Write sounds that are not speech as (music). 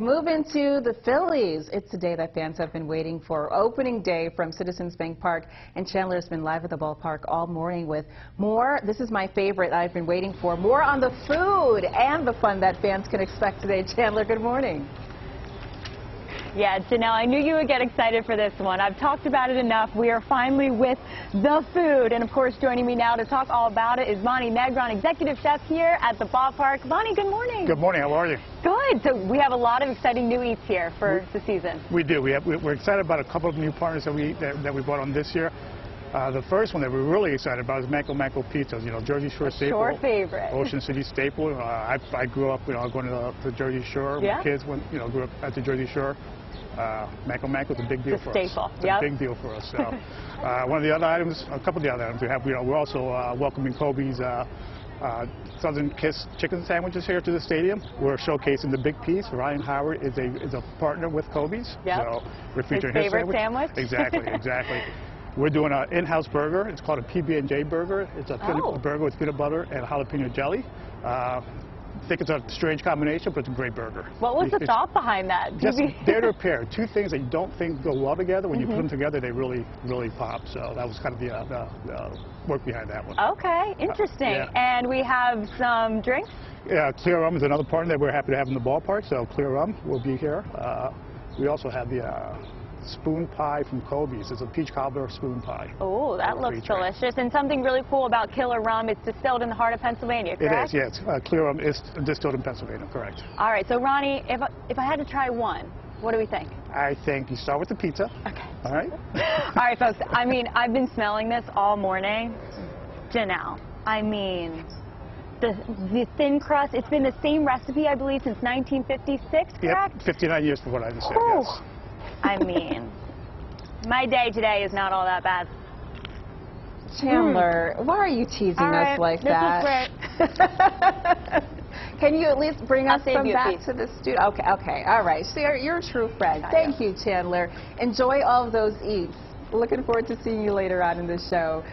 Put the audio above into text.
Move into the Phillies. It's the day that fans have been waiting for. Opening day from Citizens Bank Park. And Chandler has been live at the ballpark all morning with more. This is my favorite I've been waiting for. More on the food and the fun that fans can expect today. Chandler, good morning. Yeah, Janelle, I knew you would get excited for this one. I've talked about it enough. We are finally with the food. And of course, joining me now to talk all about it is Vonnie Negron, executive chef here at the ballpark. Vonnie, good morning. Good morning. How are you? Good. So we have a lot of exciting new eats here for we, the season. We do. We have, we're excited about a couple of new partners that we that, that we brought on this year. Uh, the first one that we're really excited about is Manco Manco Pizzas. You know, Jersey Shore staple. Shore favorite. Ocean City staple. Uh, I, I grew up, you know, going to the, the Jersey Shore. Yeah. My kids went, you know, grew up at the Jersey Shore. Uh, Manco Manco is a big deal the for staple. us. It's yep. a big deal for us. So, (laughs) uh, one of the other items, a couple of the other items we have, you know, we're also uh, welcoming Kobe's uh, uh, Southern Kiss chicken sandwiches here to the stadium. We're showcasing the big piece. Ryan Howard is a is a partner with Kobe's. Yep. So we're featuring his, his favorite sandwich. sandwich. Exactly, (laughs) exactly. We're doing an in-house burger. It's called a PB&J burger. It's a oh. burger with peanut butter and jalapeno jelly. Uh, I think it's a strange combination, but it's a great burger. What was the it's thought behind that? Just (laughs) there to pair two things that you don't think go well together. When mm -hmm. you put them mm-hmm. together, they really, really pop. So that was kind of the, uh, the, the work behind that one. Okay, interesting. Uh, yeah. And we have some drinks? Yeah, Clear Rum is another partner that we're happy to have in the ballpark. So Clear Rum will be here. Uh, we also have the uh, spoon pie from Kobe's. It's a peach cobbler spoon pie. Oh, that looks delicious. And something really cool about Killer Rum, it's distilled in the heart of Pennsylvania, correct? It is, yes. Uh, Clear Rum is distilled in Pennsylvania, correct. All right, so Vonnie, if, if I had to try one, what do we think? I think you start with the pizza. Okay. All right? (laughs) all right, folks. I mean, I've been smelling this all morning. Janelle, I mean, the, the thin crust, it's been the same recipe, I believe, since 1956, correct? Yep, 59 years from what I understand, Ooh. yes. I mean, my day today is not all that bad. Chandler, mm. why are you teasing right, us like this that? This is great. (laughs) Can you at least bring I'll us some back piece. to the studio? Okay, okay, all right. So you're, you're a true friend. Thank you, Chandler. Enjoy all of those eats. Looking forward to seeing you later on in the show.